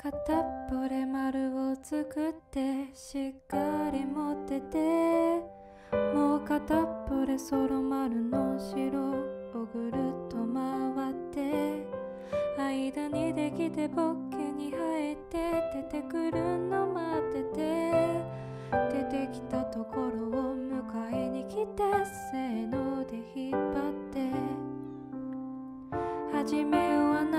片っぽで丸を作ってしっかり持っててもう片っぽでその丸の白をぐるっと回って間にできてボッケに生えて出てくるの待ってて出てきたところを迎えに来てせーので引っ張って。初めはな